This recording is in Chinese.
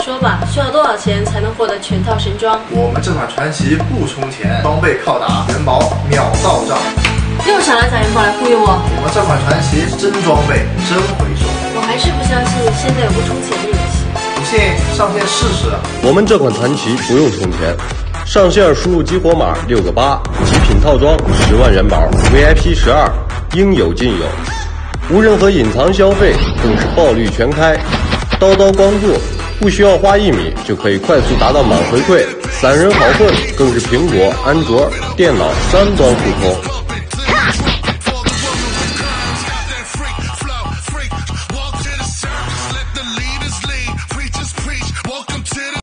说吧，需要多少钱才能获得全套神装？我们这款传奇不充钱，装备靠打，元宝秒到账。又想来攒元宝来忽悠我？我们这款传奇真装备真回收。我还是不相信现在有不充钱的游戏。不信上线试试。我们这款传奇不用充钱，上线输入激活码六个八，极品套装十万元宝，VIP 十二，应有尽有，无任何隐藏消费，更是爆率全开，刀刀光做，不需要花一米就可以快速达到满回馈，散人好混，更是苹果、安卓、电脑三端互通。